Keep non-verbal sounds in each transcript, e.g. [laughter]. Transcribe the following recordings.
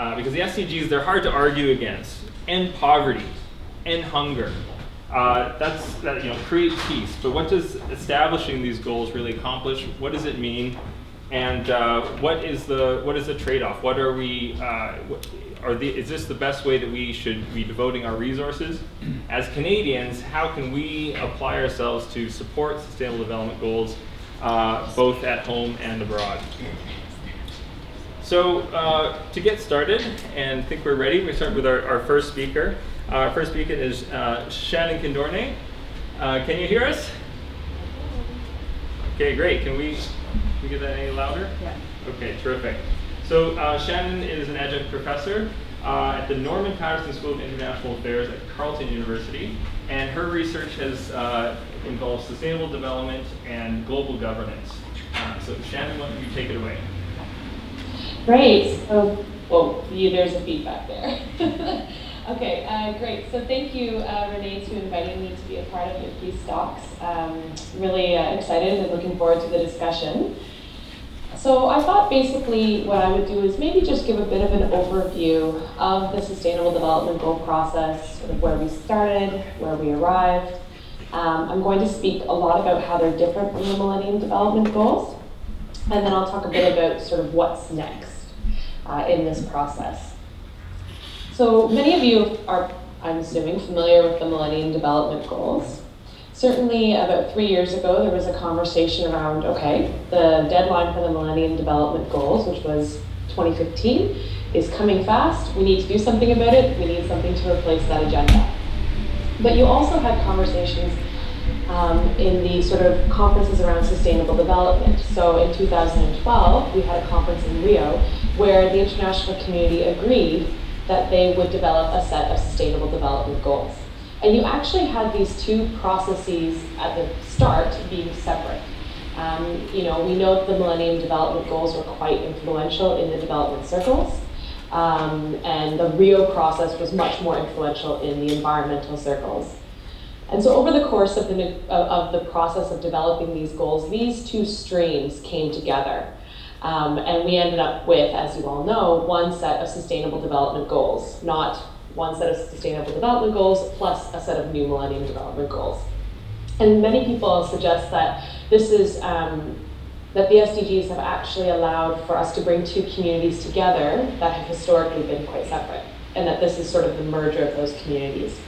Uh, because the SDGs, they're hard to argue against. End poverty, end hunger. Uh, that's, that, you know, create peace. But what does establishing these goals really accomplish? What does it mean? And uh, what is the what is the trade-off? What are we? Uh, are the, is this the best way that we should be devoting our resources? As Canadians, how can we apply ourselves to support sustainable development goals, uh, both at home and abroad? So uh, to get started, and think we're ready, we start with our, our first speaker. Our first speaker is uh, Shannon Kindornay. Uh, can you hear us? Okay, great. Can we, can we get that any louder? Yeah. Okay, terrific. So uh, Shannon is an adjunct professor uh, at the Norman Paterson School of International Affairs at Carleton University, and her research has uh, involved sustainable development and global governance. Uh, so Shannon, why don't you take it away? Great. So, well, you, there's a feedback there. [laughs] okay, uh, great. So thank you, uh, Renee, to inviting me to be a part of your Peace Talks. Um, really uh, excited and looking forward to the discussion. So I thought basically what I would do is maybe just give a bit of an overview of the Sustainable Development Goal process, sort of where we started, where we arrived. Um, I'm going to speak a lot about how they're different from the Millennium Development Goals, and then I'll talk a bit about sort of what's next uh, in this process. So many of you are, I'm assuming, familiar with the Millennium Development Goals. Certainly, about three years ago, there was a conversation around okay, the deadline for the Millennium Development Goals, which was 2015, is coming fast. We need to do something about it. We need something to replace that agenda. But you also had conversations um, in the sort of conferences around sustainable development. So in 2012, we had a conference in Rio where the international community agreed that they would develop a set of sustainable development goals. And you actually had these two processes at the start being separate. Um, you know, we know the Millennium Development Goals were quite influential in the development circles, um, and the Rio process was much more influential in the environmental circles. And so over the course of the, of the process of developing these goals, these two streams came together. Um, and we ended up with, as you all know, one set of sustainable development goals, not one set of sustainable development goals plus a set of new millennium development goals. And many people suggest that this is, um, that the SDGs have actually allowed for us to bring two communities together that have historically been quite separate, and that this is sort of the merger of those communities.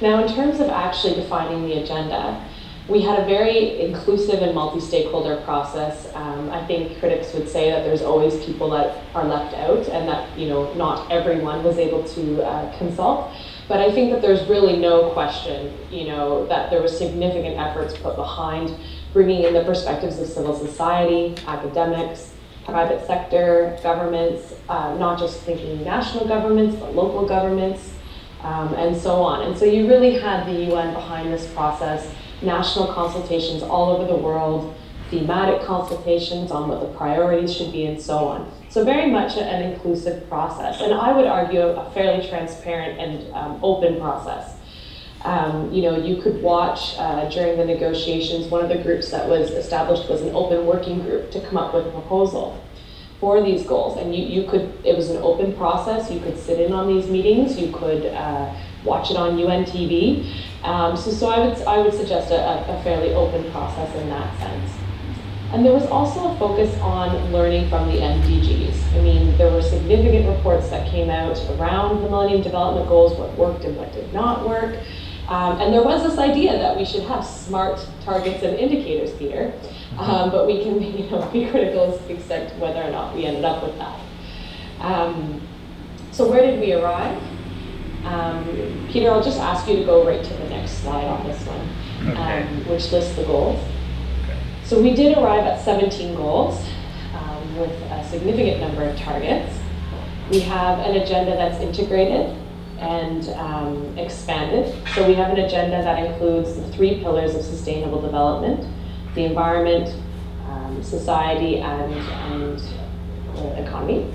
Now, in terms of actually defining the agenda, we had a very inclusive and multi-stakeholder process. Um, I think critics would say that there's always people that are left out and that you know not everyone was able to uh, consult. But I think that there's really no question, you know, that there was significant efforts put behind bringing in the perspectives of civil society, academics, private sector, governments, uh, not just thinking national governments, but local governments, um, and so on. And so you really had the UN behind this process national consultations all over the world, thematic consultations on what the priorities should be, and so on. So very much an inclusive process, and I would argue a fairly transparent and um, open process. Um, you know, you could watch uh, during the negotiations, one of the groups that was established was an open working group to come up with a proposal for these goals. And you, you could, it was an open process, you could sit in on these meetings, you could uh, watch it on UN TV. Um, so, so I would, I would suggest a, a fairly open process in that sense. And there was also a focus on learning from the MDGs. I mean, there were significant reports that came out around the Millennium Development Goals, what worked and what did not work. Um, and there was this idea that we should have smart targets and indicators, Peter, um, but we can [laughs] you know, be critical to the extent to whether or not we ended up with that. Um, so where did we arrive? Um, Peter, I'll just ask you to go right to the next slide on this one, okay. um, which lists the goals. Okay. So we did arrive at 17 goals um, with a significant number of targets. We have an agenda that's integrated and um, expanded. So we have an agenda that includes the three pillars of sustainable development, the environment, um, society, and, and uh, economy.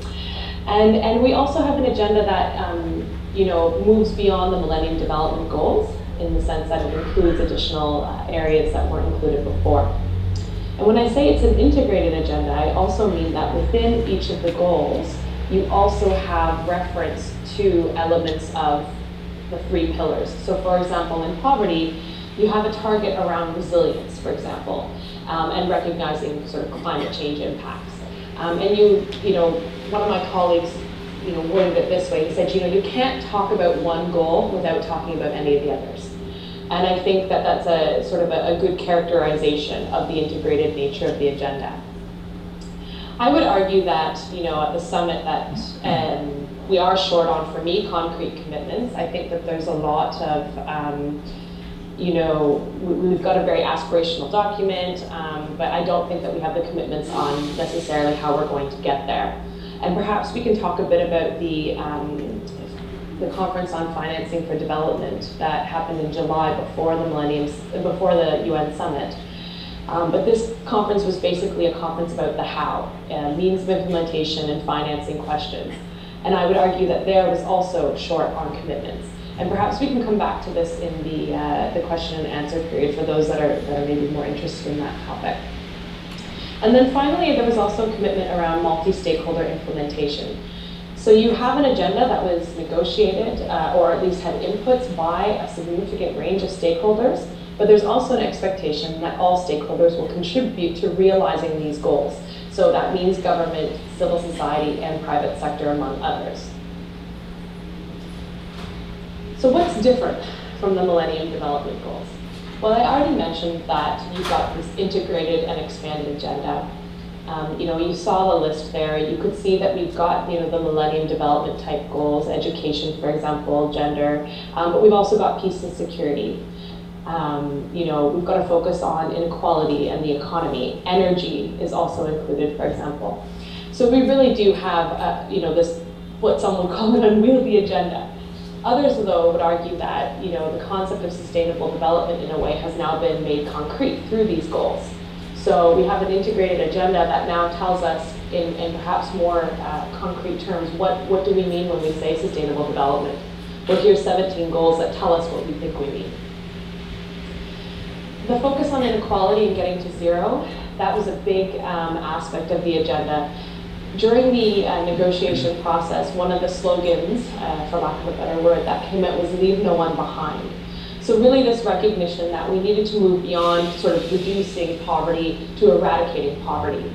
And, and we also have an agenda that um, you know, moves beyond the Millennium Development Goals in the sense that it includes additional uh, areas that weren't included before. And when I say it's an integrated agenda, I also mean that within each of the goals, you also have reference to elements of the three pillars. So for example, in poverty, you have a target around resilience, for example, um, and recognizing sort of climate change impacts. Um, and you, you know, one of my colleagues, you know, worded it this way. He said, you know, you can't talk about one goal without talking about any of the others. And I think that that's a sort of a, a good characterization of the integrated nature of the agenda. I would argue that, you know, at the summit that um, we are short on, for me, concrete commitments. I think that there's a lot of, um, you know, we, have got a very aspirational document, um, but I don't think that we have the commitments on necessarily how we're going to get there. And perhaps we can talk a bit about the, um, the conference on financing for development that happened in July before the Millennium, before the UN summit. Um, but this conference was basically a conference about the how, uh, means of implementation and financing questions. And I would argue that there was also short on commitments. And perhaps we can come back to this in the, uh, the question and answer period for those that are, that are maybe more interested in that topic. And then finally, there was also a commitment around multi-stakeholder implementation. So you have an agenda that was negotiated, uh, or at least had inputs by a significant range of stakeholders, but there's also an expectation that all stakeholders will contribute to realizing these goals. So that means government, civil society, and private sector, among others. So what's different from the Millennium Development Goals? Well, I already mentioned that you've got this integrated and expanded agenda. Um, you know, you saw the list there. You could see that we've got, you know, the Millennium Development type goals, education, for example, gender, um, but we've also got peace and security. Um, you know, we've got to focus on inequality and the economy. Energy is also included, for example. So we really do have, a, you know, this, what some would [laughs] call an unwieldy agenda. Others, though, would argue that, you know, the concept of sustainable development in a way has now been made concrete through these goals. So we have an integrated agenda that now tells us in, in perhaps more uh, concrete terms, what, what do we mean when we say sustainable development? Well, here's 17 goals that tell us what we think we mean. The focus on inequality and getting to zero, that was a big um, aspect of the agenda. During the uh, negotiation process, one of the slogans, uh, for lack of a better word, that came out was leave no one behind. So really this recognition that we needed to move beyond sort of reducing poverty to eradicating poverty.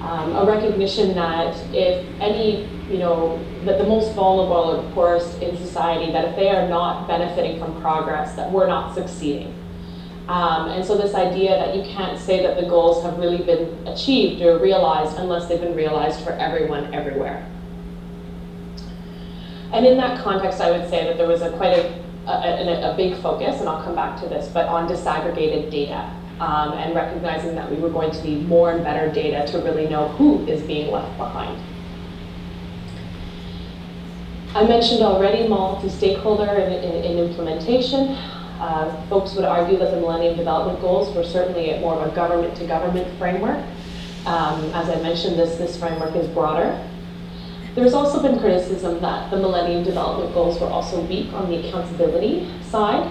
Um, a recognition that if any, you know, that the most vulnerable or poorest in society, that if they are not benefiting from progress, that we're not succeeding. Um, and so this idea that you can't say that the goals have really been achieved or realized unless they've been realized for everyone everywhere. And in that context, I would say that there was a quite a, a, a big focus, and I'll come back to this, but on disaggregated data um, and recognizing that we were going to need more and better data to really know who is being left behind. I mentioned already multi-stakeholder in, in, in implementation. Uh, folks would argue that the Millennium Development Goals were certainly more of a government-to-government -government framework. Um, as I mentioned, this, this framework is broader. There's also been criticism that the Millennium Development Goals were also weak on the accountability side.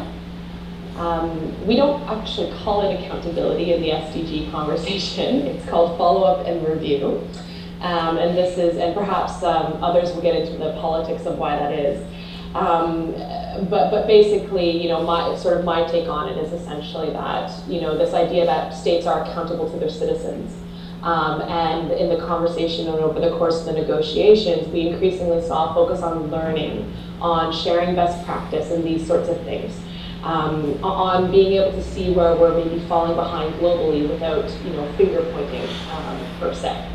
Um, we don't actually call it accountability in the SDG conversation. [laughs] It's called follow-up and review. Um, and this is, and perhaps um, others will get into the politics of why that is. Um, but but basically, you know, my sort of my take on it is essentially that you know this idea that states are accountable to their citizens. Um, and in the conversation and over the course of the negotiations, we increasingly saw a focus on learning, on sharing best practice, and these sorts of things. Um, on being able to see where we're maybe falling behind globally without, you know, finger pointing um, per se.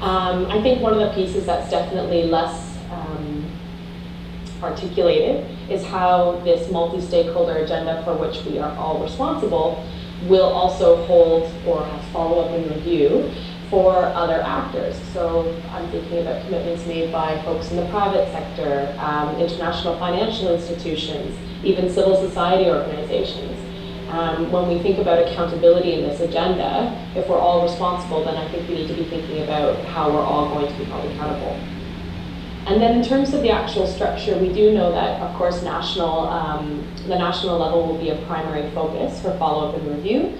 Um, I think one of the pieces that's definitely less articulated is how this multi-stakeholder agenda for which we are all responsible will also hold or have follow-up and review for other actors. So I'm thinking about commitments made by folks in the private sector, um, international financial institutions, even civil society organizations. Um, when we think about accountability in this agenda, if we're all responsible, then I think we need to be thinking about how we're all going to be held accountable. And then in terms of the actual structure, we do know that, of course, national, um, the national level will be a primary focus for follow-up and review.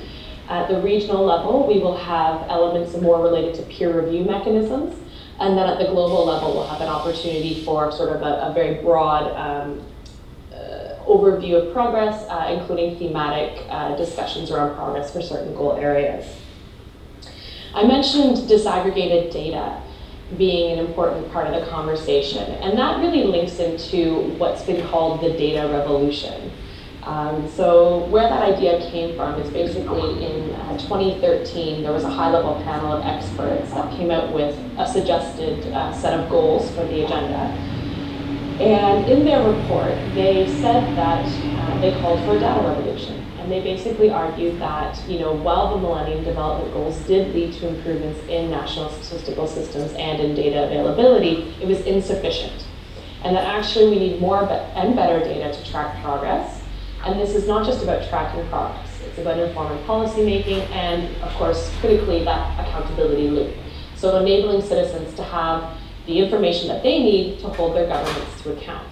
At the regional level, we will have elements more related to peer review mechanisms, And then at the global level, we'll have an opportunity for sort of a, a very broad um, uh, overview of progress, uh, including thematic uh, discussions around progress for certain goal areas. I mentioned disaggregated data being an important part of the conversation, and that really links into what's been called the data revolution. Um, so where that idea came from is basically in uh, 2013, there was a high-level panel of experts that came out with a suggested uh, set of goals for the agenda. And in their report, they said that uh, they called for a data revolution. And they basically argued that, you know, while the Millennium Development Goals did lead to improvements in national statistical systems and in data availability, it was insufficient. And that actually we need more and better data to track progress and this is not just about tracking progress, it's about informing policymaking and, of course, critically, that accountability loop. So enabling citizens to have the information that they need to hold their governments to account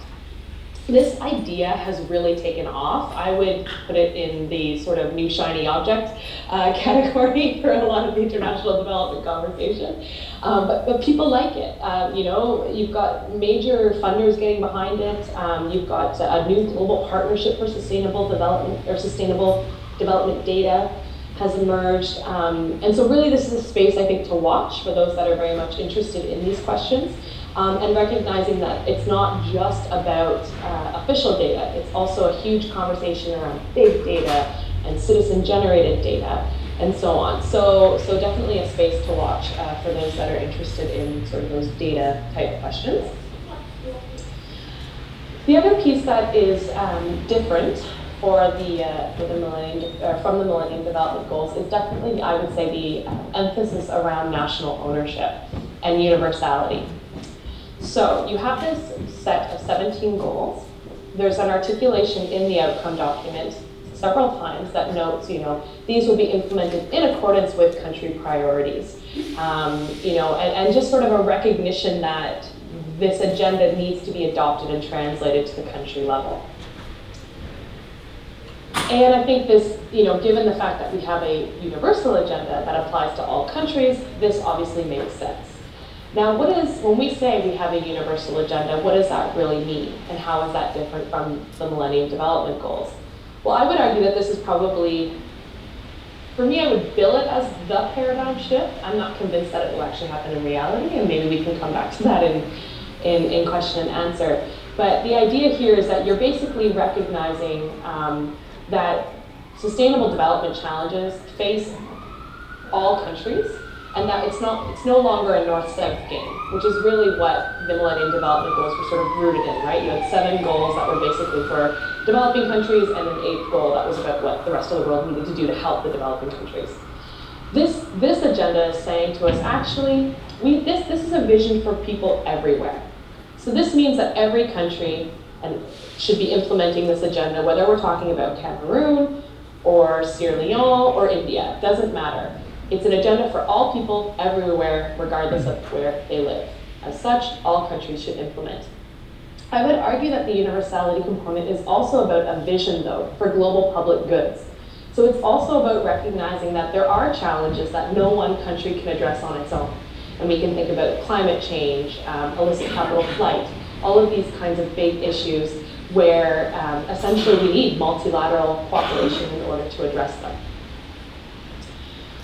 this idea has really taken off. I would put it in the sort of new shiny object uh, [laughs] category for a lot of the international development conversation. Um, but, but people like it. Um, you know, you've got major funders getting behind it. Um, you've got a new global partnership for sustainable development or sustainable development data has emerged. Um, and so really this is a space I think to watch for those that are very much interested in these questions um, and recognizing that it's not just about uh, official data, it's also a huge conversation around big data and citizen-generated data and so on. So, so definitely a space to watch uh, for those that are interested in sort of those data type questions. The other piece that is um, different for the, uh, for the Millennium, from the Millennium Development Goals is definitely, I would say, the emphasis around national ownership and universality. So you have this set of 17 goals. There's an articulation in the outcome document several times that notes, you know, these will be implemented in accordance with country priorities. Um, you know, and, and just sort of a recognition that this agenda needs to be adopted and translated to the country level. And I think this, you know, given the fact that we have a universal agenda that applies to all countries, this obviously makes sense. Now, what is, when we say we have a universal agenda, what does that really mean? And how is that different from the Millennium Development Goals? Well, I would argue that this is probably, for me, I would bill it as the paradigm shift. I'm not convinced that it will actually happen in reality, and maybe we can come back to that in, in, in question and answer. But the idea here is that you're basically recognizing um, that sustainable development challenges face all countries and that it's not it's no longer a north-south game, which is really what the Millennium Development Goals were sort of rooted in, right? You had seven goals that were basically for developing countries, and an eighth goal that was about what the rest of the world needed to do to help the developing countries. This this agenda is saying to us, actually, we this this is a vision for people everywhere. So this means that every country and should be implementing this agenda, whether we're talking about Cameroon or Sierra Leone or India, doesn't matter it's an agenda for all people everywhere, regardless of where they live. As such, all countries should implement. I would argue that the universality component is also about a vision, though, for global public goods. So it's also about recognizing that there are challenges that no one country can address on its own. And we can think about climate change, um, illicit capital flight, all of these kinds of big issues where um, essentially we need multilateral cooperation in order to address them.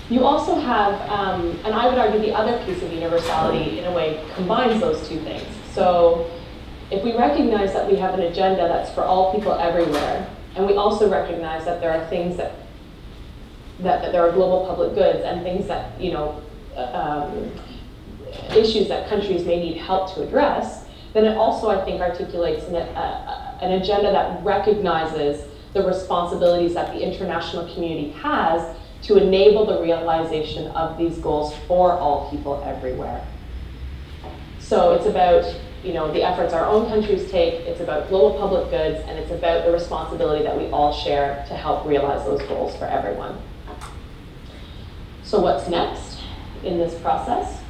You also have, um, and I would argue the other piece of universality in a way combines those two things. So if we recognize that we have an agenda that's for all people everywhere, and we also recognize that there are things that, that, that there are global public goods and things that, you know, um, issues that countries may need help to address, then it also, I think, articulates an, an agenda that recognizes the responsibilities that the international community has to enable the realization of these goals for all people everywhere. So it's about you know, the efforts our own countries take, it's about global public goods, and it's about the responsibility that we all share to help realize those goals for everyone. So what's next in this process?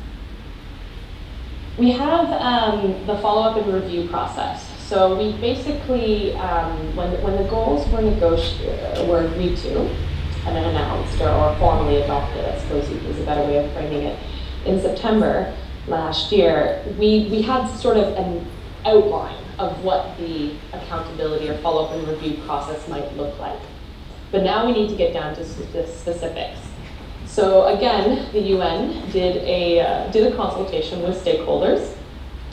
We have um, the follow-up and review process. So we basically, um, when, when the goals were negotiated, were agreed to, then announced or, or formally adopted, I suppose is a better way of framing it, in September, last year, we, we had sort of an outline of what the accountability or follow-up and review process might look like. But now we need to get down to the specifics. So again, the UN did a, uh, did a consultation with stakeholders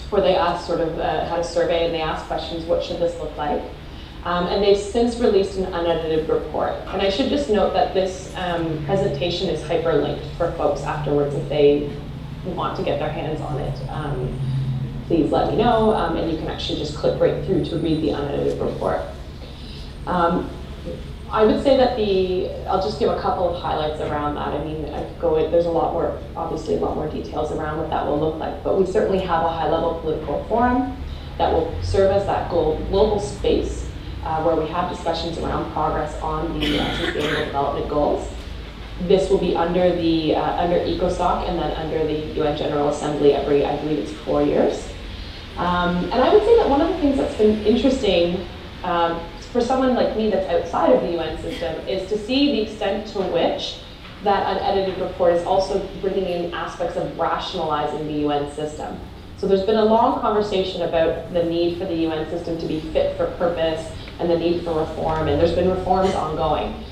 where they asked sort of, uh, had a survey and they asked questions, what should this look like? Um, and they've since released an unedited report. And I should just note that this um, presentation is hyperlinked for folks afterwards if they want to get their hands on it. Um, please let me know, um, and you can actually just click right through to read the unedited report. Um, I would say that the, I'll just give a couple of highlights around that. I mean, I could go, there's a lot more, obviously a lot more details around what that will look like, but we certainly have a high level political forum that will serve as that global space uh, where we have discussions around progress on the uh, Sustainable Development Goals. This will be under the uh, under ECOSOC and then under the UN General Assembly every, I believe it's four years. Um, and I would say that one of the things that's been interesting um, for someone like me that's outside of the UN system is to see the extent to which that unedited report is also bringing in aspects of rationalizing the UN system. So there's been a long conversation about the need for the UN system to be fit for purpose and the need for reform, and there's been reforms ongoing.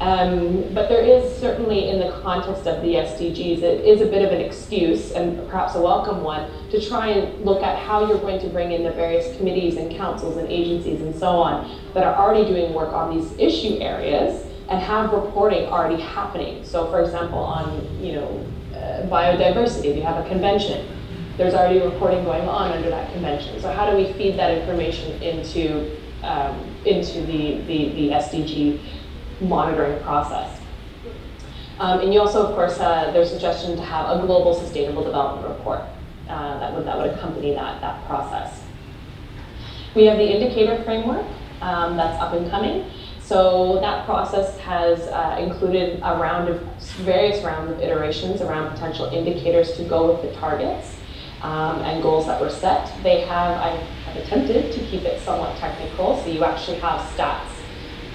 Um, but there is certainly, in the context of the SDGs, it is a bit of an excuse, and perhaps a welcome one, to try and look at how you're going to bring in the various committees and councils and agencies and so on that are already doing work on these issue areas and have reporting already happening. So, for example, on you know uh, biodiversity, if you have a convention, there's already reporting going on under that convention. So, how do we feed that information into um, into the, the, the SDG monitoring process. Um, and you also, of course, uh, there's a suggestion to have a global sustainable development report uh, that, would, that would accompany that, that process. We have the indicator framework um, that's up and coming. So that process has uh, included a round of various rounds of iterations around potential indicators to go with the targets um, and goals that were set. They have, I have attempted to keep it somewhat technical, so you actually have stats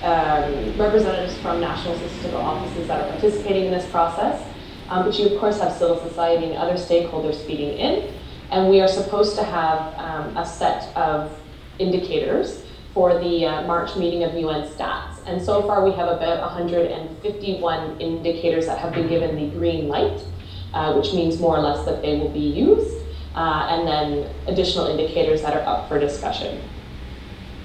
um, representatives from national statistical offices that are participating in this process. Um, but you, of course, have civil society and other stakeholders feeding in. And we are supposed to have um, a set of indicators for the uh, March meeting of UN stats. And so far, we have about 151 indicators that have been given the green light, uh, which means more or less that they will be used, uh, and then additional indicators that are up for discussion.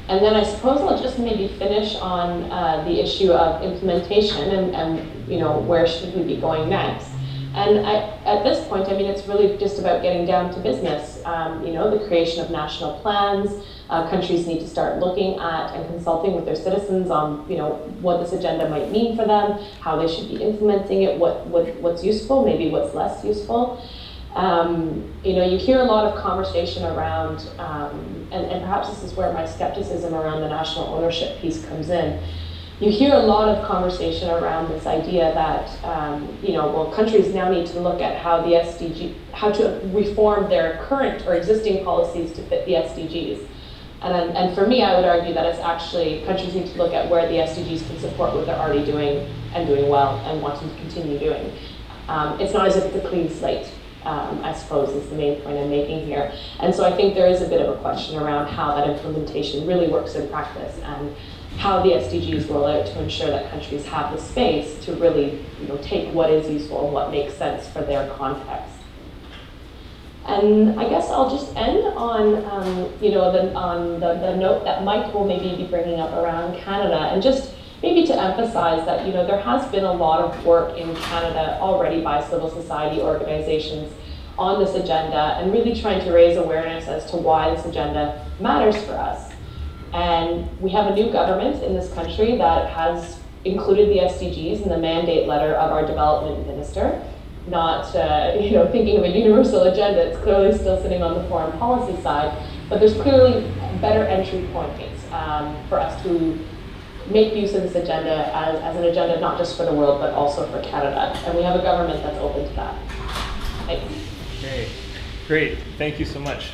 And then I suppose I'll just maybe finish on uh, the issue of implementation and, and, you know, where should we be going next. And I, at this point, I mean, it's really just about getting down to business. Um, you know, the creation of national plans. Uh, countries need to start looking at and consulting with their citizens on, you know, what this agenda might mean for them, how they should be implementing it, what, what what's useful, maybe what's less useful. Um, you know, you hear a lot of conversation around, um, and, and perhaps this is where my skepticism around the national ownership piece comes in. You hear a lot of conversation around this idea that, um, you know, well, countries now need to look at how the SDG, how to reform their current or existing policies to fit the SDGs. And, and for me, I would argue that it's actually, countries need to look at where the SDGs can support what they're already doing and doing well and wanting to continue doing. Um, it's not as if it's a clean slate um, I suppose is the main point I'm making here. And so I think there is a bit of a question around how that implementation really works in practice and how the SDGs roll out to ensure that countries have the space to really you know, take what is useful and what makes sense for their context. And I guess I'll just end on, um, you know, the, on the, the note that Mike will maybe be bringing up around Canada and just maybe to emphasize that you know there has been a lot of work in Canada already by civil society organizations on this agenda and really trying to raise awareness as to why this agenda matters for us. And we have a new government in this country that has included the SDGs in the mandate letter of our development minister. Not uh, [laughs] you know thinking of a universal agenda, it's clearly still sitting on the foreign policy side, but there's clearly better entry points um, for us to make use of this agenda as, as an agenda not just for the world, but also for Canada. And we have a government that's open to that. Okay, great. Thank you so much.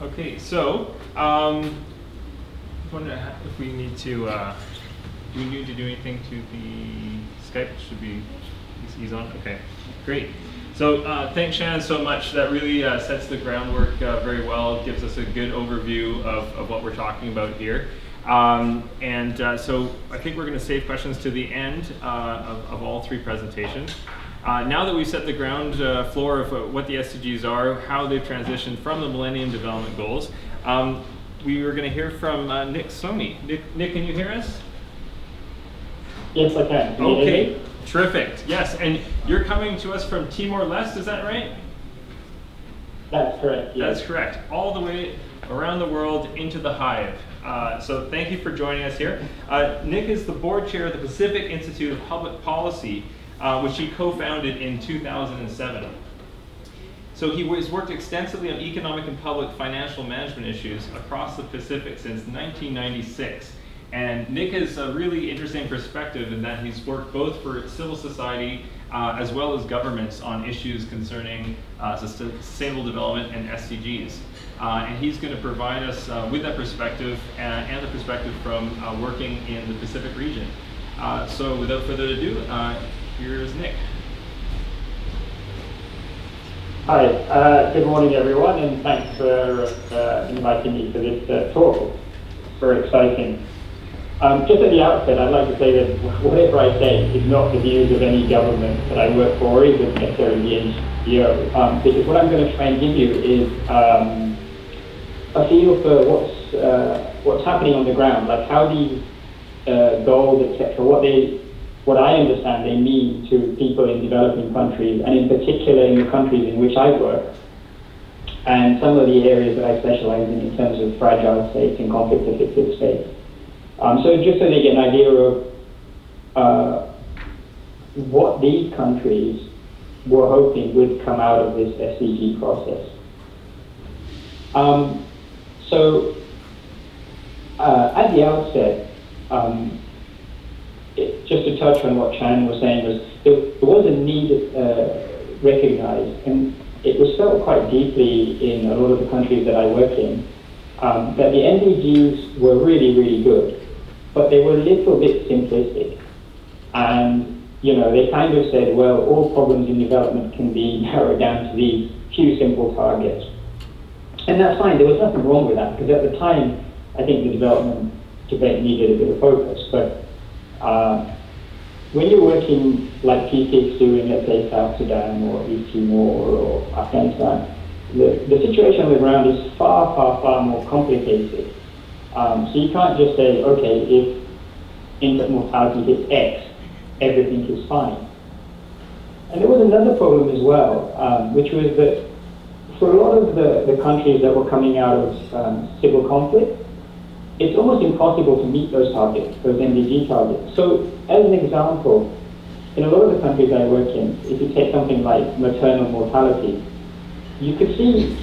Okay, so um, I wonder if we need to, uh, do we need to do anything to the Skype? Should be, he's on? Okay, great. So uh, thanks, Shannon, so much. That really uh, sets the groundwork uh, very well, gives us a good overview of, of what we're talking about here. Um, and uh, so I think we're going to save questions to the end uh, of, of, all three presentations. Uh, now that we've set the ground floor of what the SDGs are, how they've transitioned from the Millennium Development Goals, um, we are going to hear from Nick Soni. Nick, Nick, can you hear us? Yes, I can. can okay. Terrific. Yes, and you're coming to us from Timor-Leste, is that right? That's correct. Yes. That's correct. All the way around the world into the hive. Uh, so thank you for joining us here. Uh, Nick is the board chair of the Pacific Institute of Public Policy, uh, which he co-founded in 2007. So he has worked extensively on economic and public financial management issues across the Pacific since 1996. And Nick has a really interesting perspective in that he's worked both for civil society uh, as well as governments on issues concerning uh, sustainable development and SDGs. Uh, and he's going to provide us uh, with that perspective and, and the perspective from uh, working in the Pacific region. Uh, so without further ado, here's Nick. Hi, good morning everyone, and thanks for inviting me for this talk. Very exciting. Um, just at the outset, I'd like to say that whatever I say is not the views of any government that I work for, or even necessarily the NGO, um, because what I'm going to try and give you is um, a feel for what's uh, what's happening on the ground, like how these uh, goals, etc., what they, what I understand they mean to people in developing countries, and in particular in the countries in which I work, and some of the areas that I specialize in in terms of fragile states and conflict-affected states. Um, so just so they get an idea of uh, what these countries were hoping would come out of this SDG process. Um, so uh, at the outset, um, it, just to touch on what Chan was saying, was there, there was a need uh, recognized, and it was felt quite deeply in a lot of the countries that I work in, um, that the MDGs were really, really good but they were a little bit simplistic. And, you know, they kind of said, well, all problems in development can be [laughs] narrowed down to these few simple targets. And that's fine, there was nothing wrong with that, because at the time, I think the development debate needed a bit of focus. But uh, when you're working like P6 doing, let's say, South Sudan or East Timor or Afghanistan, the, the situation on the ground is far, far, far more complicated um, so you can't just say, okay, if infant mortality hits X, everything is fine. And there was another problem as well, um, which was that for a lot of the, the countries that were coming out of um, civil conflict, it's almost impossible to meet those targets, those MDG targets. So as an example, in a lot of the countries I work in, if you take something like maternal mortality, you could see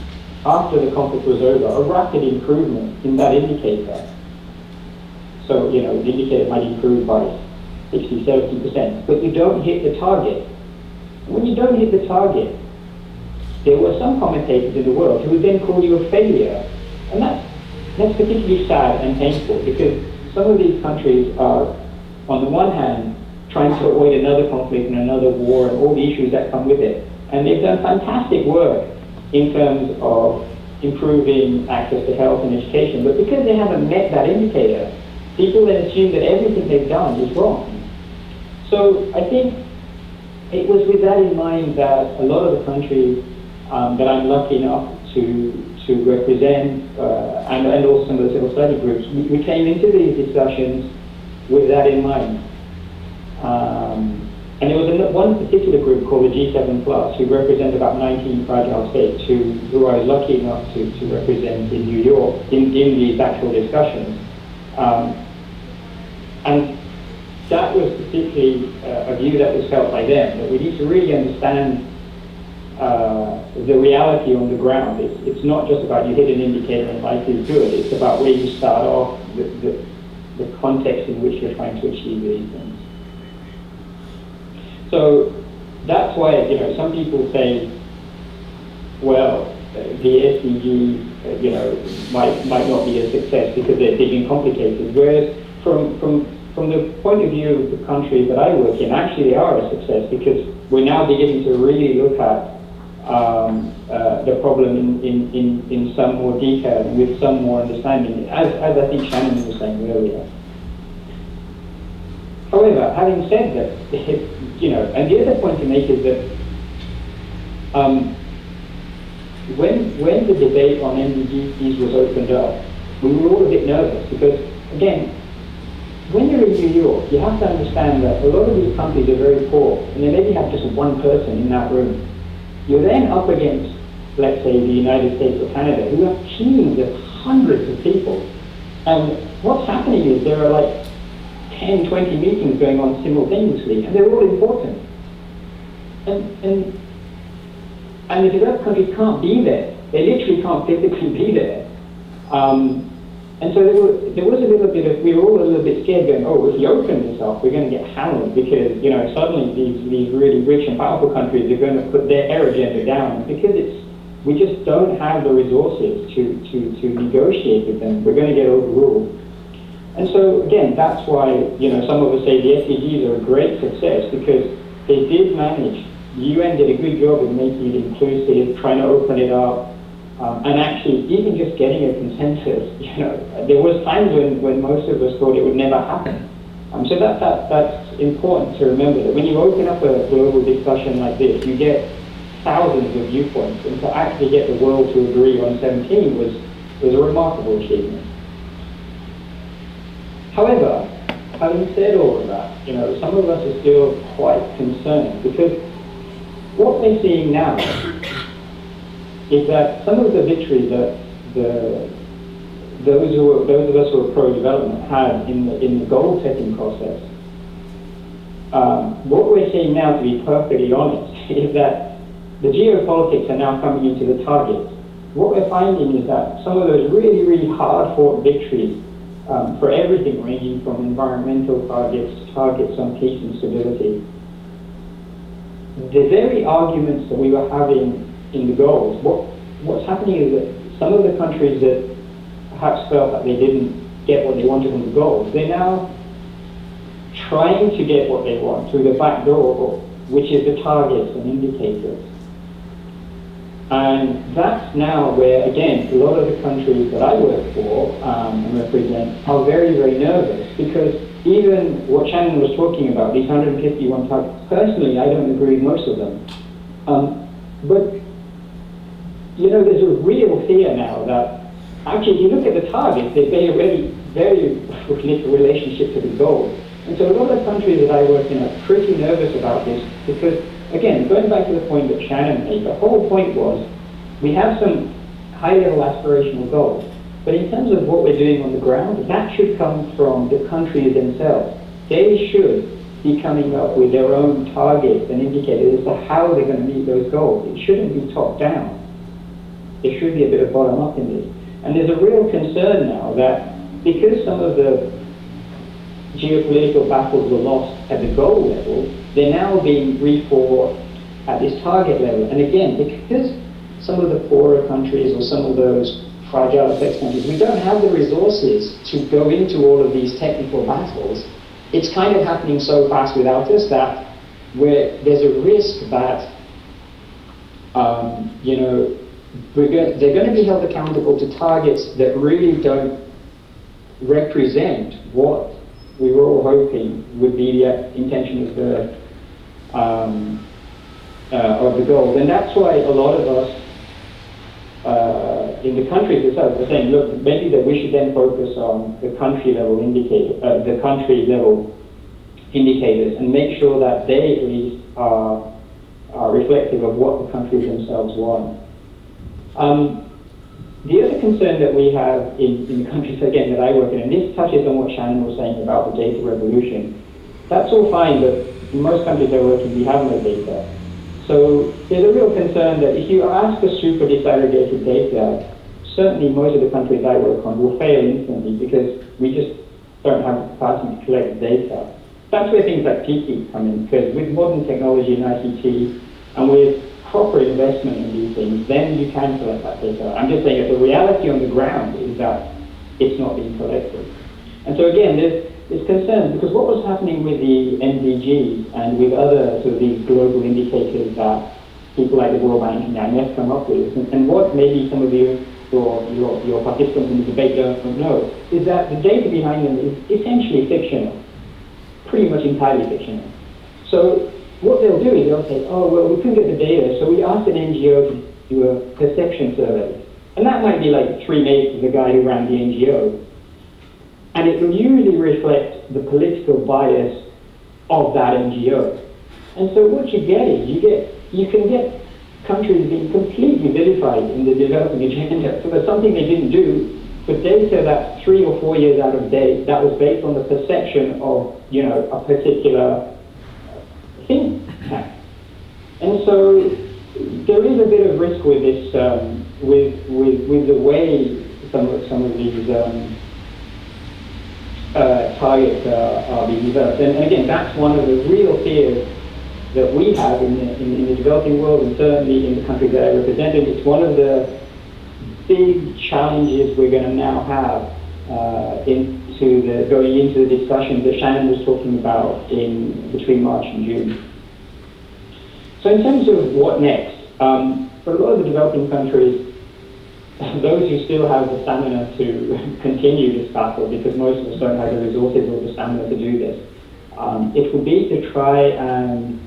after the conflict was over, a rapid improvement in that indicator. So, you know, the indicator might improve by 60, 70%, but you don't hit the target. When you don't hit the target, there were some commentators in the world who would then call you a failure. And that's, that's particularly sad and painful because some of these countries are, on the one hand, trying to avoid another conflict and another war and all the issues that come with it. And they've done fantastic work in terms of improving access to health and education. But because they haven't met that indicator, people then assume that everything they've done is wrong. So I think it was with that in mind that a lot of the countries um, that I'm lucky enough to to represent, uh, and, and also some of the civil society groups, we, we, came into these discussions with that in mind. Um, and there was a, one particular group called the G7 Plus, who represent about 19 fragile states, who, who I was lucky enough to, to represent in New York in, in these actual discussions. Um, and that was particularly uh, a view that was felt by them, that we need to really understand uh, the reality on the ground. It's, it's not just about you hit an indicator and life is good, it's about where you start off, the, the, the context in which you're trying to achieve these things. So that's why, you know, some people say, well, the SDG, uh, you know, might, might not be a success because they're big complicated. Whereas from, from, from the point of view of the country that I work in, actually they are a success because we're now beginning to really look at um, uh, the problem in, in, in, in some more detail with some more understanding, as, as I think Shannon was saying earlier. However, having said that, [laughs] you know, and the other point to make is that um, when, when the debate on MDGs was opened up, we were all a bit nervous because, again, when you're in New York, you have to understand that a lot of these companies are very poor, and they maybe have just one person in that room. You're then up against, let's say, the United States or Canada, who have teams of hundreds of people. And what's happening is there are like 10, 20 meetings going on simultaneously, and they're all important. And, and, and the developed countries can't be there. They literally can't physically be there. Um, and so there, was a little bit of, we were all a little bit scared going, oh, if we open this up, we're going to get hammered because, you know, suddenly these, these really rich and powerful countries are going to put their air agenda down. Because it's, we just don't have the resources to, to, to negotiate with them, we're going to get overruled. And so, again, that's why, you know, some of us say the SDGs are a great success because they did manage. The UN did a good job of making it inclusive, trying to open it up, um, and actually, even just getting a consensus, [laughs] you know, there was times when, when most of us thought it would never happen. Um, so that, that, that's important to remember, that when you open up a global discussion like this, you get thousands of viewpoints, and to actually get the world to agree on 17 was, was a remarkable achievement. However, having said all of that, you know, some of us are still quite concerned because what we're seeing now is that some of the victories that the those who those of us who are pro-development had in the in the goal setting process. Um, what we're seeing now, to be perfectly honest, [laughs] is that the geopolitics are now coming into the targets. What we're finding is that some of those really, really hard-fought victories um, for everything, ranging from environmental targets to targets on peace and stability, the very arguments that we were having in the goals. What, what's happening is that some of the countries that perhaps felt that they didn't get what they wanted from the goals, they're now trying to get what they want through the back door, which is the targets and indicators. And that's now where, again, a lot of the countries that I work for um, and represent are very, very nervous because even what Shannon was talking about, these 151 targets, personally, I don't agree with most of them. Um, but you know, there's a real fear now that actually, if you look at the targets, they very, [laughs] very, little relationship to the goals. And so a lot of countries that I work in are pretty nervous about this because, again, going back to the point that Shannon made, the whole point was we have some high-level aspirational goals, but in terms of what we're doing on the ground, that should come from the countries themselves. They should be coming up with their own targets and indicators as to how they're going to meet those goals. It shouldn't be top-down there should be a bit of bottom up in this. And there's a real concern now that because some of the geopolitical battles were lost at the goal level, they're now being refought at this target level. And again, because some of the poorer countries or some of those fragile effects countries, we don't have the resources to go into all of these technical battles. It's kind of happening so fast without us that where there's a risk that, um, you know, Go they're going to be held accountable to targets that really don't represent what we were all hoping would be the intention of the um, uh, of the goals. And that's why a lot of us uh, in the countries are saying, look, maybe that we should then focus on the country level indicator, uh, the country level indicators, and make sure that they at least are, are reflective of what the countries themselves want. Um, the other concern that we have in, in the countries, again, that I work in, and this touches on what Shannon was saying about the data revolution, that's all fine, but in most countries I work in, we have no data. So there's a real concern that if you ask for super disaggregated data, certainly most of the countries I work on will fail instantly because we just don't have the capacity to collect data. That's where things like Tiki come in, because with modern technology and ICT, and with proper investment in these things, then you can collect that data. I'm just saying that the reality on the ground is that it's not being collected. And so again, there's, is concerned because what was happening with the MDGs and with other sort of these global indicators that people like the World Bank and the IMF come up with, and, and what maybe some of you or your, your participants in the debate don't know, is that the data behind them is essentially fictional, pretty much entirely fictional. So what they'll do is they'll say, oh, well, we couldn't get the data, so we asked an NGO to do a perception survey. And that might be like three mates of the guy who ran the NGO. And it will usually reflect the political bias of that NGO. And so what you get is you get you can get countries being completely vilified in the developing agenda [laughs] for something they didn't do, but data that's three or four years out of date that was based on the perception of you know a particular thing. And so there is a bit of risk with this, um, with, with, with the way some of, some of these um, uh, targets are, are being developed. And, and, again, that's one of the real fears that we have in the, in, in the developing world and certainly in the countries that I represented. It's one of the big challenges we're going to now have uh, the, going into the discussion that Shannon was talking about in between March and June. So in terms of what next, um, for a lot of the developing countries, [laughs] those who still have the stamina to [laughs] continue this battle, because most of us don't have the resources or the stamina to do this, um, it would be to try and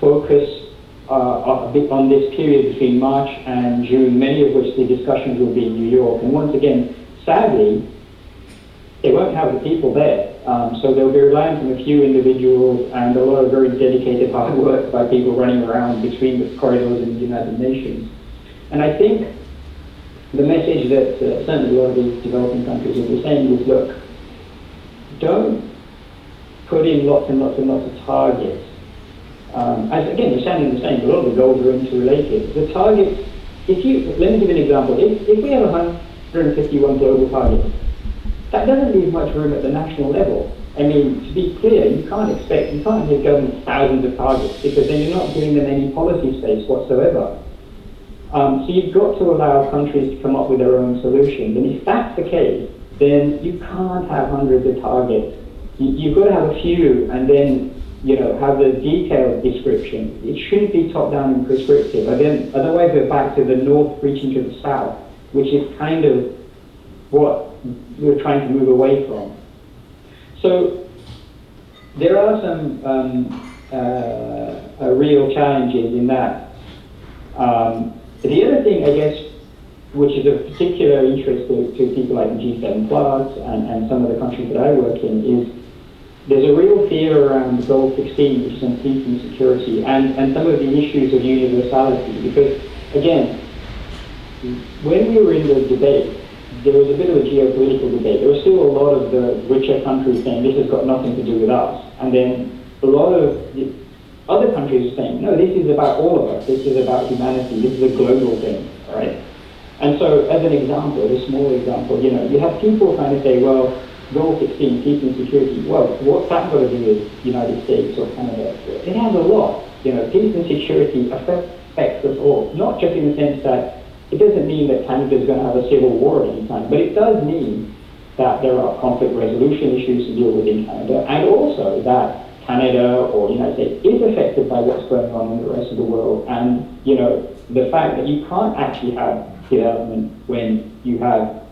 focus uh, a bit on this period between March and June, many of which the discussions will be in New York. And once again, sadly, they won't have the people there. Um, so they'll be reliant on a few individuals and a lot of very dedicated hard work by people running around between the corridors in the United Nations. And I think the message that uh, certainly a lot of these developing countries be saying is, look, don't put in lots and lots and lots of targets. Um, as again, the Shannon was saying, a lot of the goals are interrelated. The targets, if you, let me give an example. If, if we have 151 global targets, that doesn't leave much room at the national level. I mean, to be clear, you can't expect, you can't give governments thousands of targets because then you're not giving them any policy space whatsoever. Um, so you've got to allow countries to come up with their own solutions. And if that's the case, then you can't have hundreds of targets. You, have got to have a few and then, you know, have the detailed description. It shouldn't be top-down and prescriptive. Again, otherwise we're back to the north reaching to the south, which is kind of what we're trying to move away from. So there are some um, uh, uh, real challenges in that. Um, the other thing, I guess, which is of particular interest to, to people like the G7 Plus and, and some of the countries that I work in, is there's a real fear around Goal 16, which is on peace and security, and, and some of the issues of universality. Because, again, when we were in the debate, there was a bit of a geopolitical debate. There was still a lot of the richer countries saying this has got nothing to do with us. And then a lot of the other countries saying, no, this is about all of us. This is about humanity. This is a global thing, right? And so as an example, a small example, you know, you have people kind of say, well, Goal 16, peace and security. Well, what's that got to do with the United States or Canada? It has a lot. You know, peace and security affects us all, not just in the sense that it doesn't mean that Canada is going to have a civil war at any time, but it does mean that there are conflict resolution issues to deal with in Canada, and also that Canada or the United States is affected by what's going on in the rest of the world. And, you know, the fact that you can't actually have development when you have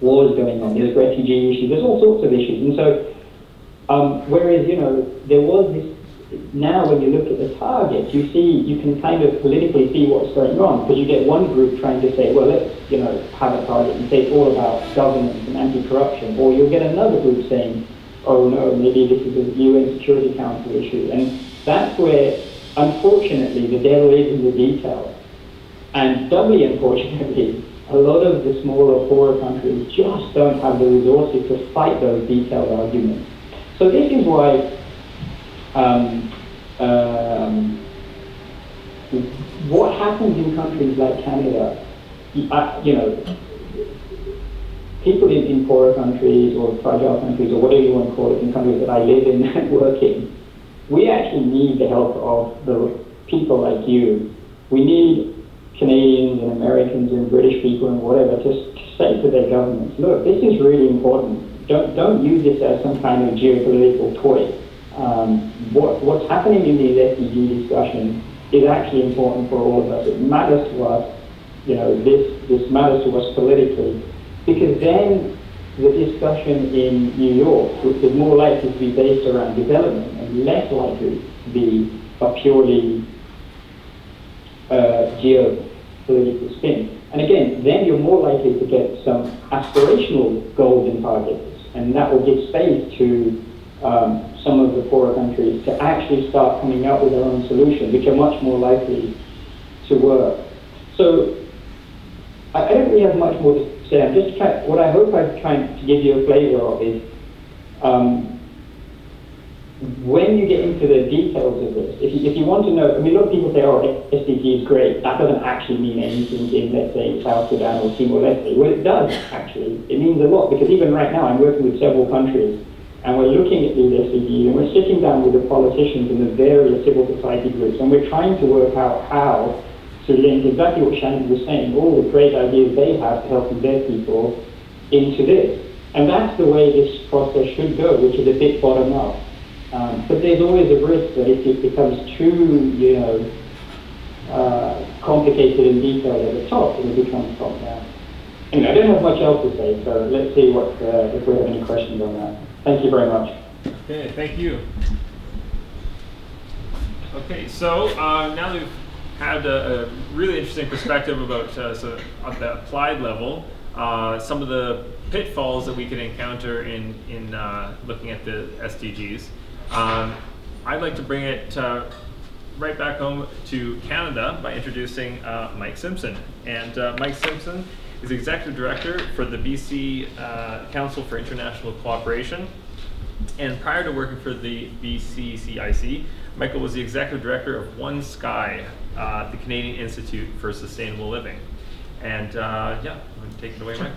wars going on. There's refugee issues, there's all sorts of issues. And so, um, whereas, you know, there was this now when you look at the targets, you see, you can kind of politically see what's going on because you get one group trying to say, well, let's, you know, have a target and say it's all about governance and anti-corruption, or you'll get another group saying, oh no, maybe this is a UN Security Council issue, and that's where, unfortunately, the devil is in the detail, and doubly unfortunately, a lot of the smaller, poorer countries just don't have the resources to fight those detailed arguments. So this is why um, um, what happens in countries like Canada, you know, people in, in poorer countries or fragile countries or whatever you want to call it, in countries that I live in [laughs] and work in, we actually need the help of the people like you. We need Canadians and Americans and British people and whatever to, to say to their governments, look, this is really important don't, don't use this as some kind of geopolitical toy. Um, what, what's happening in these SDG discussions is actually important for all of us. It matters to us. You know, this, this matters to us politically. Because then the discussion in New York is more likely to be based around development and less likely to be a purely uh, geopolitical spin. And again, then you're more likely to get some aspirational goals and targets, and that will give space to um, some of the poorer countries to actually start coming up with their own solutions, which are much more likely to work. So I, I don't really have much more to say. I'm just trying, what I hope I'm trying to give you a flavor of is um, when you get into the details of this, if you, if you want to know, I mean, a lot of people say, oh, SDG is great. That doesn't actually mean anything in, let's say, South Sudan or Timor-Leste. Well, it does, actually. It means a lot, because even right now, I'm working with several countries, and we're looking at these SDGs, and we're sitting down with the politicians and the various civil society groups, and we're trying to work out how to link exactly what Shannon was saying, all the great ideas they have to help their people into this. And that's the way this process should go, which is a bit bottom up. Um, but there's always a risk that if it becomes too, you know, uh, complicated and detailed at the top, it becomes top down. Anyway, I don't have much else to say, so let's see what uh, if we have any questions on that. Thank you very much. Okay, thank you. Okay, so uh, now we've had a, a, really interesting perspective about uh, so at the applied level, uh, some of the pitfalls that we can encounter in in uh, looking at the SDGs. Um, I'd like to bring it uh, right back home to Canada by introducing uh, Mike Simpson. And uh, Mike Simpson is Executive Director for the BC uh, Council for International Cooperation. And prior to working for the BCCIC, Michael was the Executive Director of One Sky, uh, the Canadian Institute for Sustainable Living. And uh, yeah, take it away, Mike.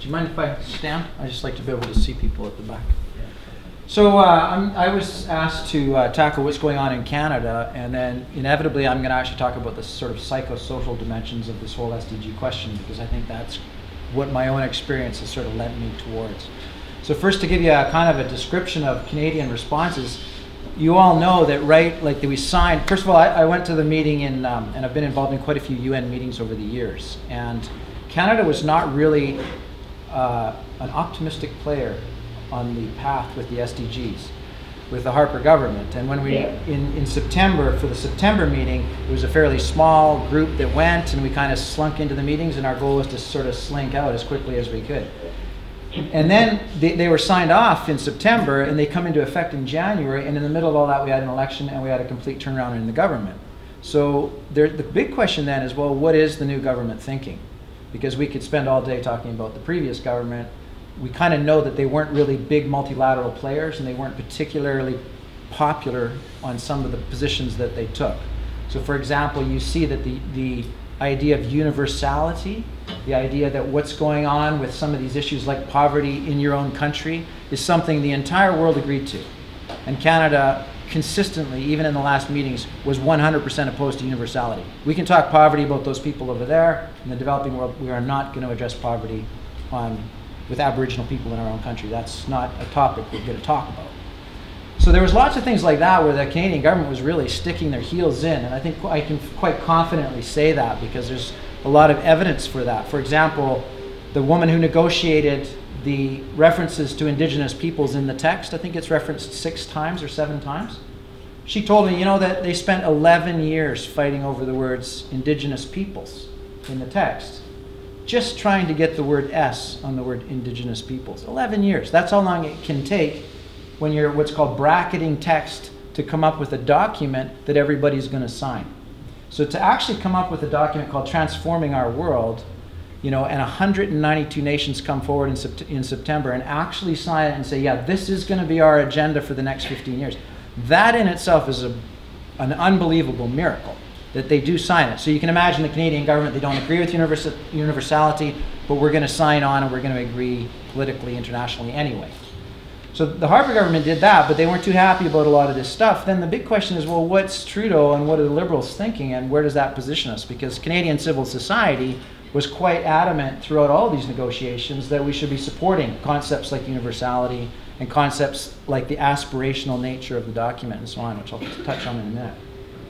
Do you mind if I stand? I just like to be able to see people at the back. So uh, i was asked to uh, tackle what's going on in Canada, and then inevitably I'm going to actually talk about the sort of psychosocial dimensions of this whole SDG question because I think that's what my own experience has sort of led me towards. So first, to give you a kind of a description of Canadian responses, you all know that right, like that we signed. First of all, I, I went to the meeting in, um, and I've been involved in quite a few UN meetings over the years, and Canada was not really uh, an optimistic player on the path with the SDGs with the Harper government. And when we, yeah. in, in September, for the September meeting, it was a fairly small group that went and we kind of slunk into the meetings and our goal was to sort of slink out as quickly as we could. And then they, they were signed off in September and they come into effect in January. And in the middle of all that, we had an election and we had a complete turnaround in the government. So there, the big question then is, well, what is the new government thinking? Because we could spend all day talking about the previous government we kind of know that they weren't really big multilateral players and they weren't particularly popular on some of the positions that they took. So, for example, you see that the, the idea of universality, the idea that what's going on with some of these issues like poverty in your own country, is something the entire world agreed to. And Canada consistently, even in the last meetings, was 100% opposed to universality. We can talk poverty about those people over there. In the developing world, we are not going to address poverty on with Aboriginal people in our own country. That's not a topic we're going to talk about. So there was lots of things like that where the Canadian government was really sticking their heels in, and I think I can quite confidently say that because there's a lot of evidence for that. For example, the woman who negotiated the references to indigenous peoples in the text, I think it's referenced six times or seven times. She told me, you know, that they spent 11 years fighting over the words indigenous peoples in the text just trying to get the word S on the word indigenous peoples. 11 years. That's how long it can take when you're what's called bracketing text to come up with a document that everybody's going to sign. So to actually come up with a document called Transforming Our World, you know, and 192 nations come forward in, sept- in September and actually sign it and say, yeah, this is going to be our agenda for the next 15 years. That in itself is a, an unbelievable miracle that they do sign it. So you can imagine the Canadian government, they don't agree with universality, but we're going to sign on and we're going to agree politically, internationally anyway. So the Harper government did that, but they weren't too happy about a lot of this stuff. Then the big question is, well, what's Trudeau and what are the Liberals thinking, and where does that position us? Because Canadian civil society was quite adamant throughout all these negotiations that we should be supporting concepts like universality and concepts like the aspirational nature of the document and so on, which I'll touch on in a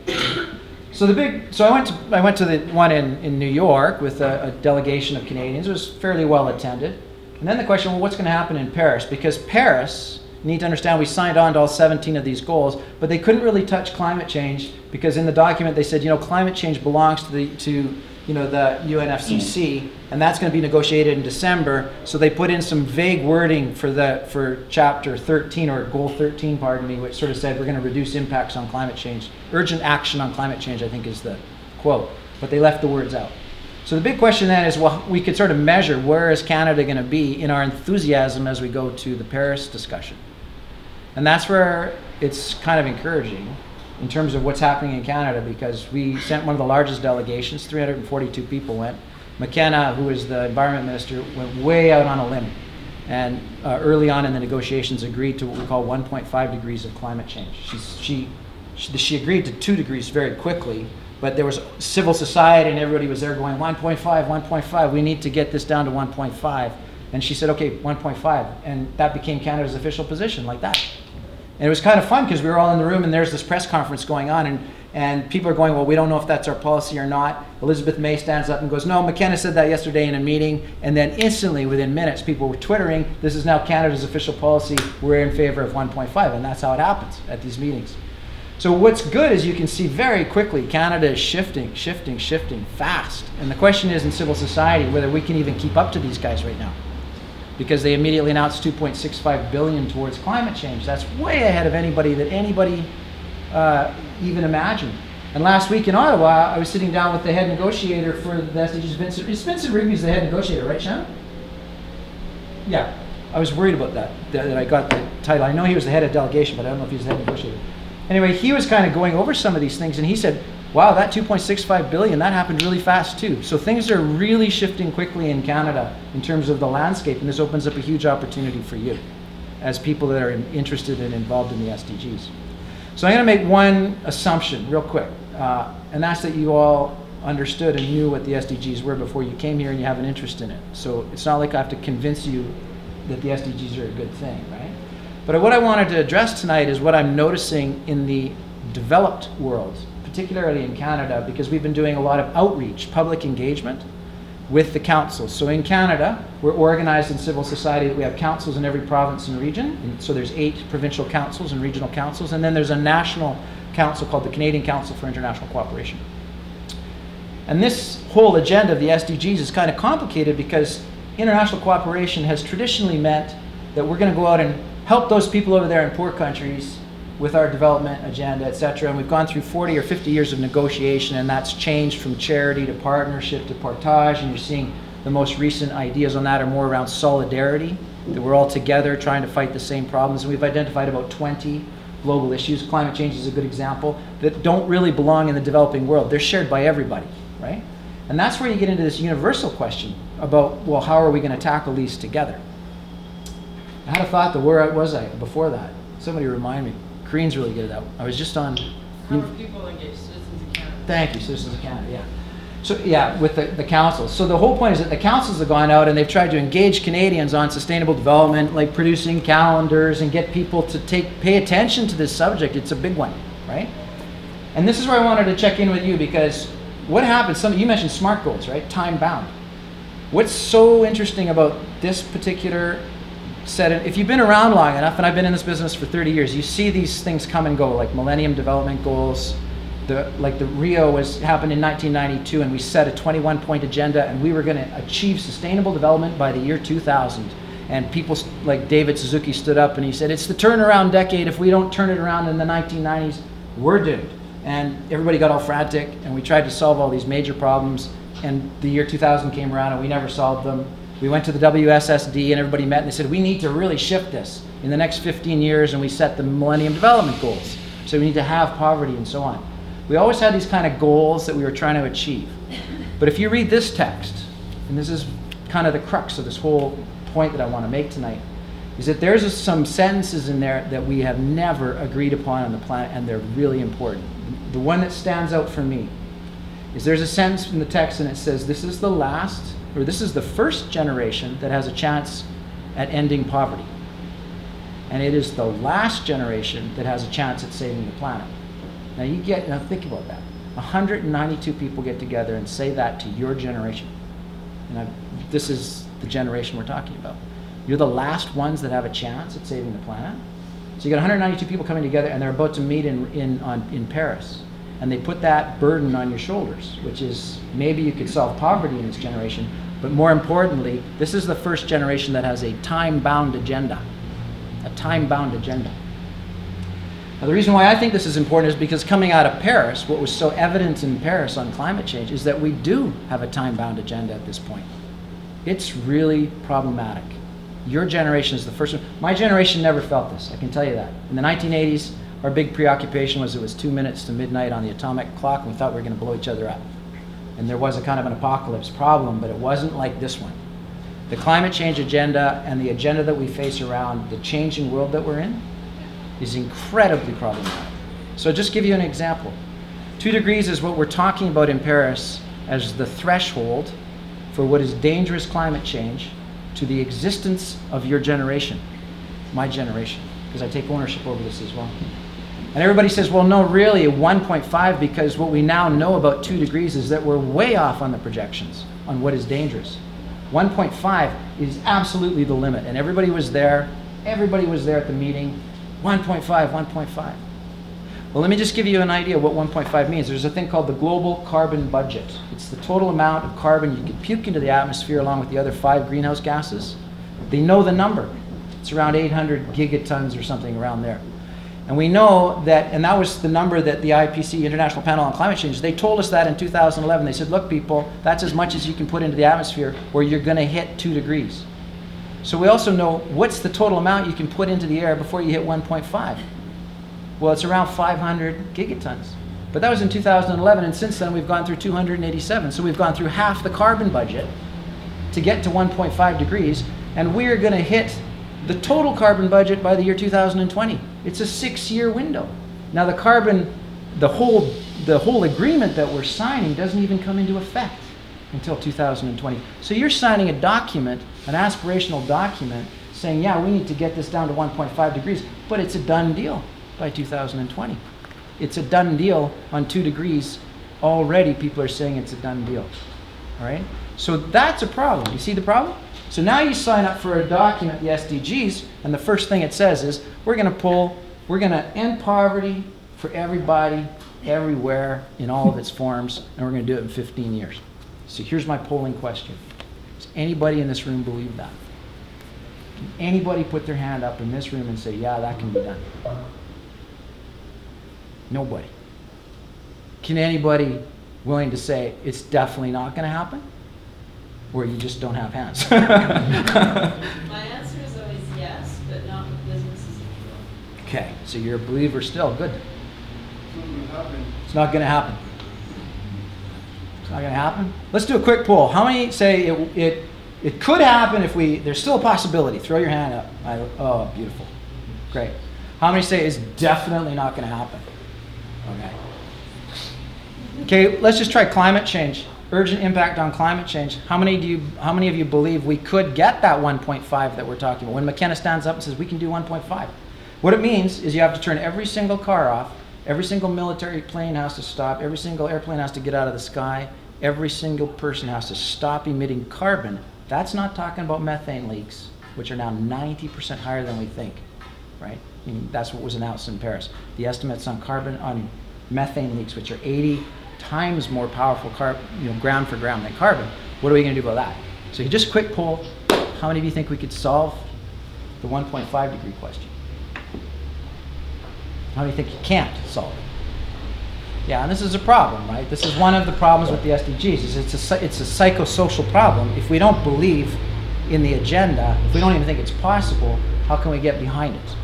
minute. So the big, so I went to I went to the one in, in New York with a, a delegation of Canadians. It was fairly well attended. And then the question, well, what's going to happen in Paris? Because Paris, you need to understand, we signed on to all 17 of these goals, but they couldn't really touch climate change because in the document they said, you know, climate change belongs to the to you know the UNFCCC, and that's going to be negotiated in December. So they put in some vague wording for the for chapter 13 or goal 13, pardon me, which sort of said we're going to reduce impacts on climate change, urgent action on climate change. I think is the quote, but they left the words out. So the big question then is, well, we could sort of measure where is Canada going to be in our enthusiasm as we go to the Paris discussion, and that's where it's kind of encouraging in terms of what's happening in Canada because we sent one of the largest delegations, 342 people went. McKenna, who is the environment minister, went way out on a limb and uh, early on in the negotiations agreed to what we call 1.5 degrees of climate change. She, she, she agreed to 2 degrees very quickly, but there was civil society and everybody was there going 1.5, 1.5, we need to get this down to 1.5. And she said, okay, 1.5. And that became Canada's official position, like that. And it was kind of fun because we were all in the room and there's this press conference going on and, and people are going, well, we don't know if that's our policy or not. Elizabeth May stands up and goes, no, McKenna said that yesterday in a meeting. And then instantly, within minutes, people were twittering, this is now Canada's official policy. We're in favor of 1.5. And that's how it happens at these meetings. So what's good is you can see very quickly Canada is shifting, shifting, shifting fast. And the question is in civil society whether we can even keep up to these guys right now because they immediately announced 2.65 billion towards climate change. That's way ahead of anybody that anybody uh, even imagined. And last week in Ottawa, I was sitting down with the head negotiator for the SDGs. Vincent, Vincent Rigby's the head negotiator, right, Shannon? Yeah, I was worried about that, that, that I got the title. I know he was the head of delegation, but I don't know if he's the head negotiator. Anyway, he was kind of going over some of these things, and he said, wow, that 2.65 billion, that happened really fast too. So things are really shifting quickly in Canada in terms of the landscape, and this opens up a huge opportunity for you as people that are interested and involved in the SDGs. So I'm going to make one assumption real quick, uh, and that's that you all understood and knew what the SDGs were before you came here and you have an interest in it. So it's not like I have to convince you that the SDGs are a good thing, right? But what I wanted to address tonight is what I'm noticing in the developed world particularly in Canada, because we've been doing a lot of outreach, public engagement with the councils. So in Canada, we're organized in civil society that we have councils in every province and region. And so there's eight provincial councils and regional councils, and then there's a national council called the Canadian Council for International Cooperation. And this whole agenda of the SDGs is kind of complicated because international cooperation has traditionally meant that we're going to go out and help those people over there in poor countries with our development agenda, et cetera. And we've gone through 40 or 50 years of negotiation, and that's changed from charity to partnership to partage. And you're seeing the most recent ideas on that are more around solidarity, that we're all together trying to fight the same problems. And we've identified about 20 global issues. Climate change is a good example that don't really belong in the developing world. They're shared by everybody, right? And that's where you get into this universal question about, well, how are we going to tackle these together? I had a thought that where was I before that? Somebody remind me. Korean's really good at that. I was just on. How are people engaged? Citizens of Canada. Thank you, Citizens of Canada. Yeah. So yeah, with the, the councils. So the whole point is that the councils have gone out and they've tried to engage Canadians on sustainable development, like producing calendars and get people to take pay attention to this subject. It's a big one, right? And this is where I wanted to check in with you because what happens? Some you mentioned smart goals, right? Time bound. What's so interesting about this particular said if you've been around long enough, and I've been in this business for 30 years, you see these things come and go, like Millennium Development Goals. The, like the Rio was happened in 1992, and we set a 21 point agenda, and we were going to achieve sustainable development by the year 2000. And people like David Suzuki stood up and he said, It's the turnaround decade. If we don't turn it around in the 1990s, we're doomed. And everybody got all frantic, and we tried to solve all these major problems. And the year 2000 came around, and we never solved them we went to the WSSD and everybody met and they said, we need to really shift this in the next 15 years and we set the Millennium Development Goals. So we need to have poverty and so on. We always had these kind of goals that we were trying to achieve. But if you read this text, and this is kind of the crux of this whole point that I want to make tonight, is that there's some sentences in there that we have never agreed upon on the planet and they're really important. The one that stands out for me is there's a sentence in the text and it says, This is the last, or this is the first generation that has a chance at ending poverty. And it is the last generation that has a chance at saving the planet. Now you get, now think about that. 192 people get together and say that to your generation. And I, this is the generation we're talking about. You're the last ones that have a chance at saving the planet. So you got 192 people coming together, and they're about to meet in in on, in Paris, and they put that burden on your shoulders, which is maybe you could solve poverty in this generation, but more importantly, this is the first generation that has a time-bound agenda, a time-bound agenda. Now, the reason why I think this is important is because coming out of Paris, what was so evident in Paris on climate change is that we do have a time-bound agenda at this point. It's really problematic. Your generation is the first one. My generation never felt this, I can tell you that. In the 1980s, our big preoccupation was it was two minutes to midnight on the atomic clock, and we thought we were going to blow each other up. And there was a kind of an apocalypse problem, but it wasn't like this one. The climate change agenda and the agenda that we face around the changing world that we're in is incredibly problematic. So, just give you an example. Two degrees is what we're talking about in Paris as the threshold for what is dangerous climate change to the existence of your generation, my generation, because I take ownership over this as well. And everybody says, well, no, really, 1.5, because what we now know about 2 degrees is that we're way off on the projections on what is dangerous. 1.5 is absolutely the limit. And everybody was there. Everybody was there at the meeting. 1.5, 1.5. Well, let me just give you an idea what 1.5 means. There's a thing called the global carbon budget. It's the total amount of carbon you can puke into the atmosphere along with the other five greenhouse gases. They know the number. It's around 800 gigatons or something around there. And we know that, and that was the number that the IPC, International Panel on Climate Change, they told us that in 2011. They said, look, people, that's as much as you can put into the atmosphere where you're going to hit 2 degrees. So we also know what's the total amount you can put into the air before you hit 1.5. Well, it's around 500 gigatons. But that was in 2011, and since then we've gone through 287. So we've gone through half the carbon budget to get to 1.5 degrees, and we're going to hit the total carbon budget by the year 2020. It's a six-year window. Now the carbon, the whole, the whole agreement that we're signing doesn't even come into effect until 2020. So you're signing a document, an aspirational document, saying, yeah, we need to get this down to 1.5 degrees, but it's a done deal by 2020. It's a done deal on two degrees. Already people are saying it's a done deal. All right? So that's a problem. You see the problem? So now you sign up for a document, the SDGs, and the first thing it says is we're going to pull, we're going to end poverty for everybody, everywhere, in all of its forms, and we're going to do it in 15 years. So here's my polling question Does anybody in this room believe that? Can anybody put their hand up in this room and say, yeah, that can be done? Nobody. Can anybody willing to say it's definitely not going to happen? Or you just don't have hands? [laughs] My answer is always yes, but not with businesses. okay, so you're a believer still. Good. It's not going to happen. It's not going to happen. Let's do a quick poll. How many say it, it, it could happen if we, there's still a possibility? Throw your hand up. I, oh, beautiful. Great. How many say it's definitely not going to happen? Okay. Okay, let's just try climate change. Urgent impact on climate change. How many do you how many of you believe we could get that 1.5 that we're talking about? When McKenna stands up and says we can do 1.5. What it means is you have to turn every single car off, every single military plane has to stop, every single airplane has to get out of the sky, every single person has to stop emitting carbon. That's not talking about methane leaks, which are now 90% higher than we think, right? I mean, that's what was announced in Paris. The estimates on carbon on methane leaks, which are 80 times more powerful, car, you know, ground for ground than carbon. What are we going to do about that? So you just quick poll: How many of you think we could solve the 1.5 degree question? How many think you can't solve it? Yeah, and this is a problem, right? This is one of the problems with the SDGs. Is it's a it's a psychosocial problem. If we don't believe in the agenda, if we don't even think it's possible, how can we get behind it?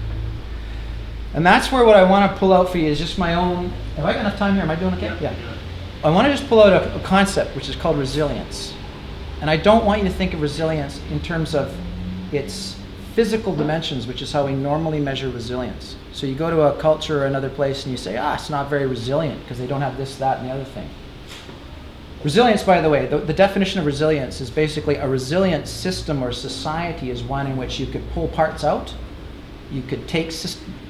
And that's where what I want to pull out for you is just my own. Have I got enough time here? Am I doing okay? Yeah. I want to just pull out a, a concept which is called resilience. And I don't want you to think of resilience in terms of its physical dimensions, which is how we normally measure resilience. So you go to a culture or another place and you say, ah, it's not very resilient because they don't have this, that, and the other thing. Resilience, by the way, the, the definition of resilience is basically a resilient system or society is one in which you could pull parts out, you could take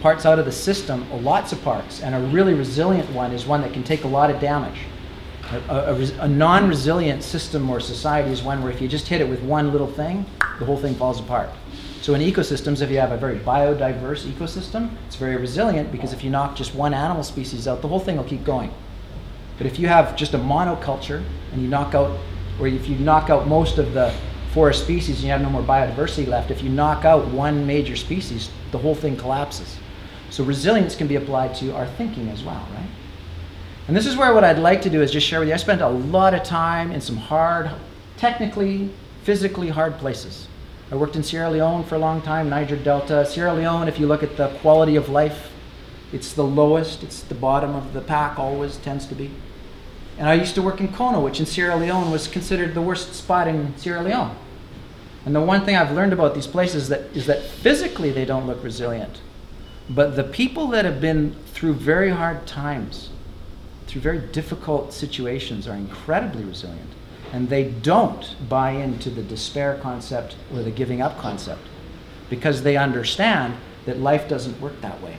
parts out of the system, lots of parts, and a really resilient one is one that can take a lot of damage. A, a- a non-resilient system or society is one where if you just hit it with one little thing, the whole thing falls apart. So in ecosystems, if you have a very biodiverse ecosystem, it's very resilient because if you knock just one animal species out, the whole thing will keep going. But if you have just a monoculture and you knock out, or if you knock out most of the forest species and you have no more biodiversity left, if you knock out one major species, the whole thing collapses. So resilience can be applied to our thinking as well, right? And this is where what I'd like to do is just share with you. I spent a lot of time in some hard, technically, physically hard places. I worked in Sierra Leone for a long time, Niger Delta. Sierra Leone, if you look at the quality of life, it's the lowest, it's the bottom of the pack, always tends to be. And I used to work in Kono, which in Sierra Leone was considered the worst spot in Sierra Leone. And the one thing I've learned about these places that, is that physically they don't look resilient. But the people that have been through very hard times, through very difficult situations, are incredibly resilient. And they don't buy into the despair concept or the giving up concept because they understand that life doesn't work that way.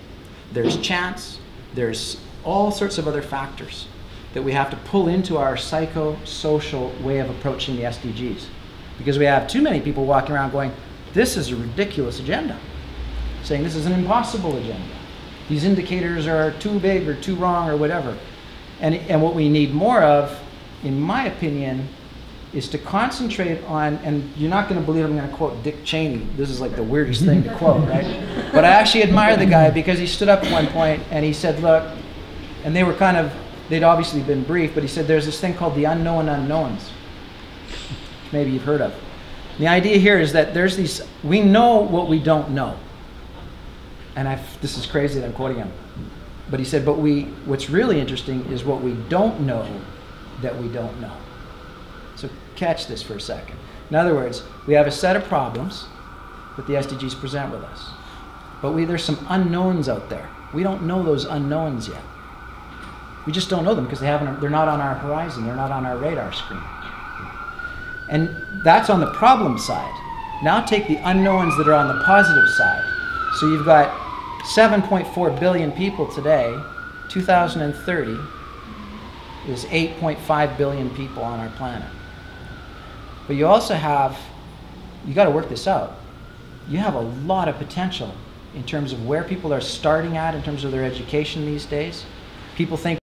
There's chance, there's all sorts of other factors that we have to pull into our psychosocial way of approaching the SDGs. Because we have too many people walking around going, this is a ridiculous agenda, saying this is an impossible agenda. These indicators are too big or too wrong or whatever. And, and what we need more of, in my opinion, is to concentrate on, and you're not going to believe I'm going to quote Dick Cheney. This is like the weirdest thing to quote, right? [laughs] But I actually admire the guy because he stood up at one point and he said, look, and they were kind of, they'd obviously been brief, but he said there's this thing called the unknown unknowns, which maybe you've heard of. The idea here is that there's these, we know what we don't know. And I've, this is crazy that I'm quoting him. But he said, but we, what's really interesting is what we don't know that we don't know. So catch this for a second. In other words, we have a set of problems that the SDGs present with us. But we, there's some unknowns out there. We don't know those unknowns yet. We just don't know them because they haven't, they're not on our horizon, they're not on our radar screen. And that's on the problem side. Now take the unknowns that are on the positive side. So you've got 7.4 billion people today, 2030 is 8.5 billion people on our planet. But you also have, you got to work this out. You have a lot of potential in terms of where people are starting at in terms of their education these days. People think